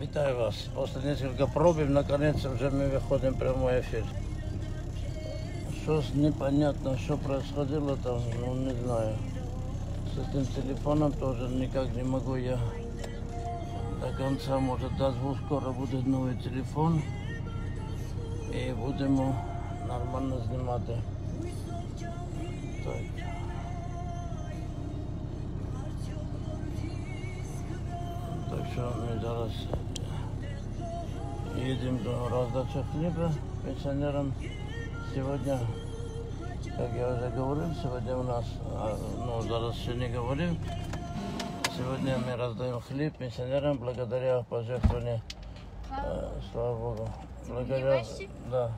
Витаю вас. После нескольких пробив, наконец, уже мы выходим в прямой эфир. Что непонятно, что происходило там, ну не знаю. С этим телефоном тоже никак не могу я до конца, может, до двух скоро будет новый телефон. И будем нормально снимать. Так. Так що ми зараз едем до раздачи хлеба. Пенсионерам. Сегодня, как я уже говорил, сегодня у нас, а, ну, зараз еще не говорил, сегодня мы раздаем хлеб пенсионерам благодаря пожертвованию, э, слава Богу, благодаря, да,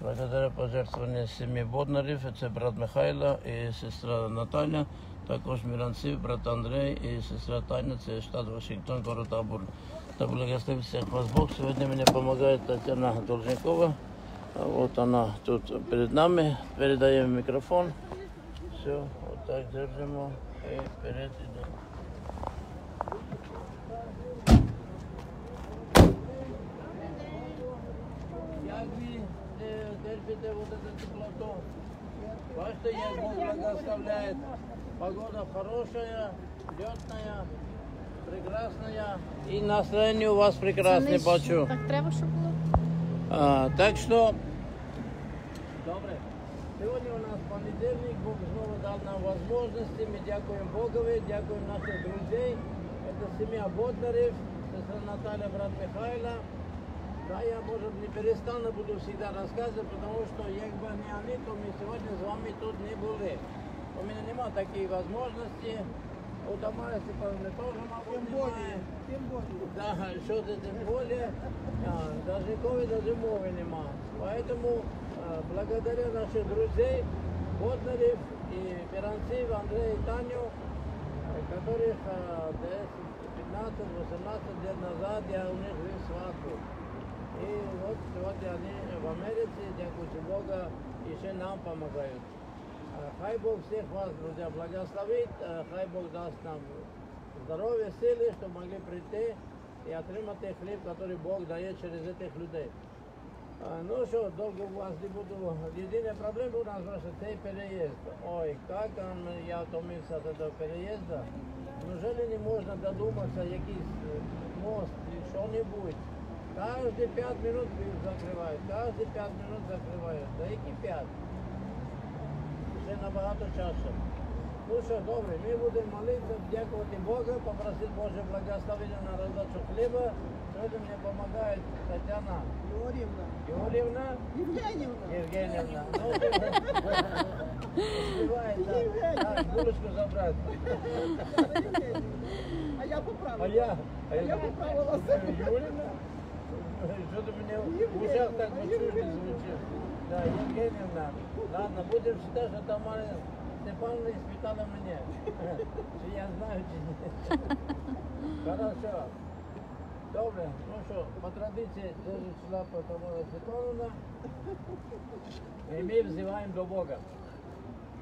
благодаря пожертвованию семьи Боднарів, це брат Михайло і сестра Наталя, також Міранців, брат Андрей і сестра Таня, це штат Вашингтон, город Абур. Да благословит всех вас Бог. Сегодня мне помогает Татьяна Должникова. А Вот она тут перед нами. Передаем микрофон. Все, вот так держим его и вперед идем. Як ви е, терпите вот это теплоту? Бачите, як Бог благословляет. Погода хорошая, летная, прекрасная. И настроение у вас прекрасное, бачу. Так треба, щоб було. А, так что, добре. Сегодня у нас понедельник, Бог снова дал нам возможности. Мы дякуем Богове, дякуем наших друзей. Это семья Боднарев, сестра Наталья, брат Михайло. Да, я, может, не перестану, буду всегда рассказывать, потому что, якби не они, то мы сегодня с вами тут не были. У меня нема такие возможности. У Тамары Степановны тоже, мабуть, немає. Тим більше. Да, що це тим более, даже ковида даже мови нема. Поэтому а, благодаря наших друзей, Боднарев и Пиранцев, Андрея и Таню, а, которых а, 15-18 лет назад я у них вел свадьбу. И вот сегодня они в Америке, дякуйте Бога, еще нам помогают. Хай Бог всех вас, друзья, благословит, е, хай Бог даст нам здоровье, силы, чтобы могли прийти и отримать хлеб, который Бог дает через этих людей. Е, ну что, долго у вас не буду. Единая проблема у нас просто цей переезд. Ой, як я утомился до того переїзду. Неужели не можно додуматься, який мост что-нибудь? Каждый п'ять минут закривають, кожні п'ять минут закривають. Да які п'ять. це набагато часу. Ну що, добре, ми будемо молитися, дякувати Богу, попросити Боже благословення на роздачу хліба. Сьогодні мені допомагає Тетяна Георгівна. Георгівна? Євгенівна. Євгенівна. Ну, Співається. Так, булочку забрати. А я поправила. А я? А я поправила. Юліна? Юрівна? Що ти мене в ушах так чужди звучить? Да, Євгенівна. Ладно, будемо вважати, що Тамара Степановна іспитала мене. Чи я знаю, чи ні. Хорошо. Добре, ну що, по традиції держить шляпу Тамара Степановна. И мы взываем до Бога.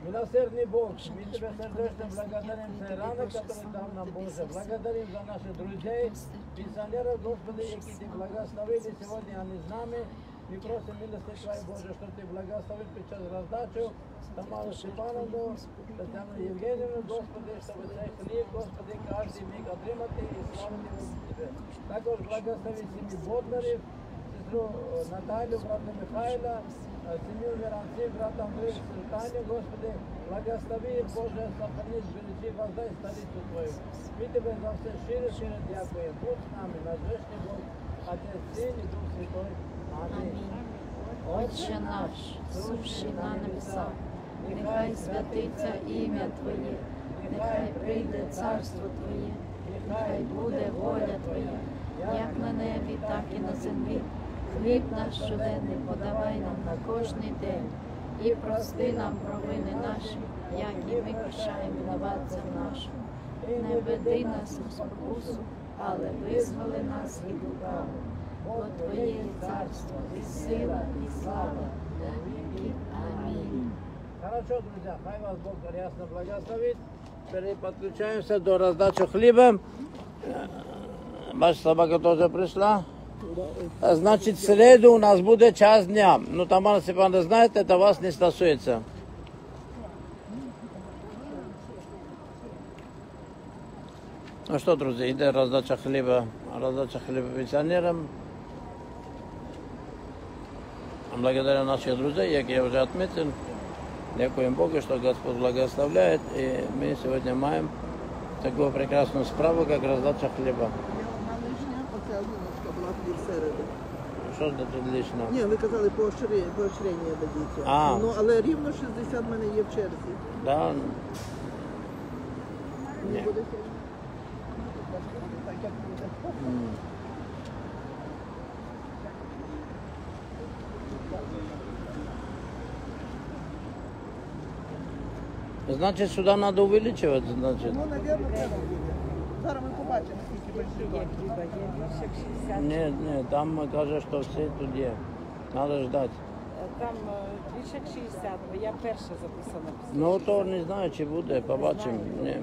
Милосердный Бог, мы Тебя сердечно благодарим за раны, которые дал нам Боже. Благодарим за наших друзей, пенсионеров, Господи, які Ти благословили сегодня, они с нами. Мы просим милости Твоей, Боже, что Ты благословил під час раздачу Тамару Степановну, Тетяну Євгенівну, Господи, щоб цей хліб, Господи, кожен міг отримати і славити Тебе. Також благослови сім'ї Боднарів, е, Наталю, брата Михайла, сім'ю Міранців, брата Андрія Султані, Господи, благослови, Боже, сохрани, збережи, воздай столицю Твою. Ми Тебе за все щиро, щиро дякуємо. Будь з нами, наш вічний Бог, Отець, Син і Дух Святой. Амінь. Отче наш, сущий на небесах, нехай святиться ім'я Твоє, нехай прийде царство Твоє, нехай буде воля Твоя, як на небі, так і на землі. Хліб наш щоденний подавай нам на кожний день і прости нам провини наші, як і ми прощаємо винуватцям нашим. Не веди нас у спокусу, але визволи нас від лукавого. Бо Твоє царство, і сила, і слава. на віки. Амінь. Хорошо, друзья, хай вас Бог ясно благословит. Теперь до раздачи хлеба. Ваша собака тоже пришла? Значит, в среду у нас будет час дня. Ну, Тамара Степановна знает, это вас не стосуется. Ну что, друзья, идет раздача хлеба, раздача хлеба пенсионерам. Благодаря наших друзей, как я уже отметил, дякуем Богу, что Господь благословляет, и мы сегодня маем такую прекрасную справу, как раздача хлеба була тоді всереду. Що ж тут лишнього? Ні, ви казали поощрення, поощрення дадіться. А. Ну, але рівно 60 в мене є в черзі. Да? Не Ні. буде ще? Так, як буде. М. Значить, сюди треба увеличувати, значить. Ну, навірно, треба буде. Зараз ми побачимо, скільки більше. Ні, ні, там каже, що все тут є. Треба ждати. Там е, більше як 60, бо я перша записана. Ну, то не знаю, чи буде, побачимо. Ні.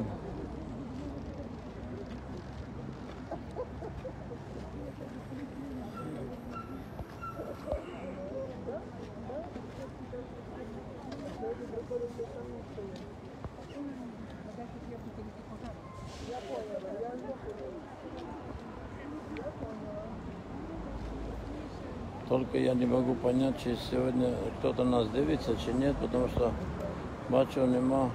Только я не могу понять, чи сегодня кто-то нас дивится, чи нет, потому что бачу нема.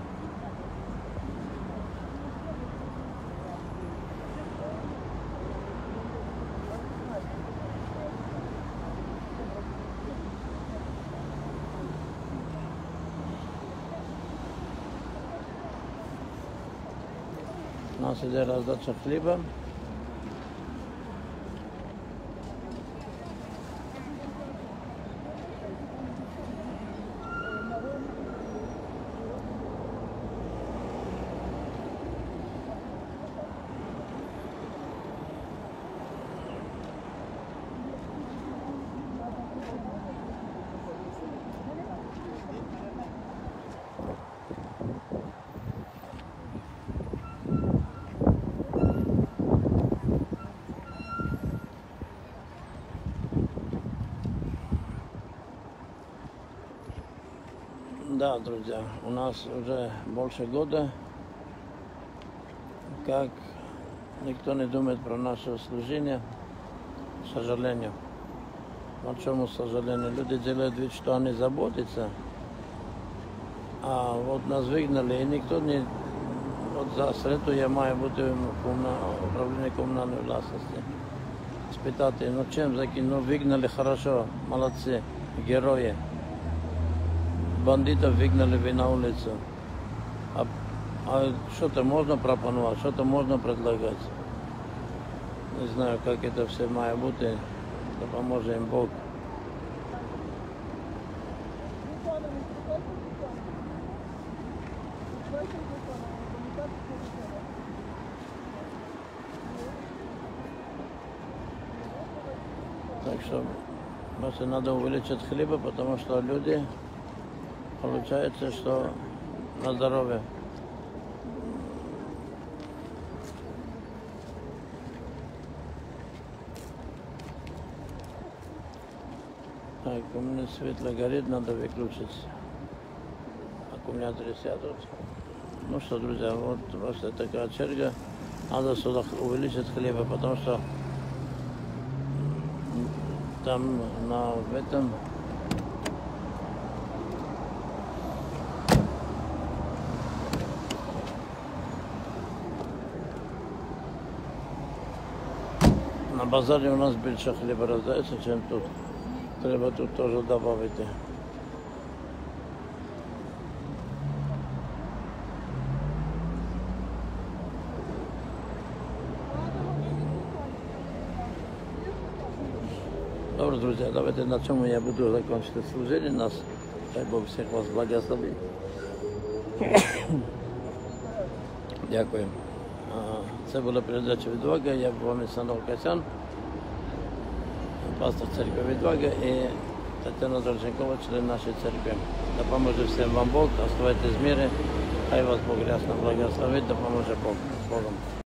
У нас іде роздача хліба. Да, друзья, у нас уже больше года, как никто не думает про наше служение, к сожалению. Большому сожалению, люди делают вид, что они заботятся, а вот нас выгнали, и никто не... Вот за среду я маю бути в комна- управлінні комунальної власності. Спитати, ну чим закинули, ну вигнали хорошо, молодцы, герои. бандитов выгнали вы на улицу. А, а что-то можно пропонувати, что-то можно предлагать. Не знаю, как это все має бути. Допоможе їм Бог. Так что просто надо увеличить хлеба, потому что люди получается, что на здоровье. Так, у меня светло горит, надо выключить. Аккумуляторы сядут. Ну что, друзья, вот просто такая черга. Надо сюда увеличить хлеба, потому что там на этом На базаре у нас більше хліба роздається, ніж тут. Треба тут теж додати. Добре, друзі, давайте на цьому я буду закінчити служення нас. Дай Бог всіх вас благословить. Дякую. А, Це була передача відвага. Я був вами Санов Касян, пастор церкви відвага і Тетяна Дорженкова, член нашої церкви. Допоможе всім вам Бог, оставайтесь в мирі. Хай вас Бог рясно благословить, допоможе Бог. З Богом.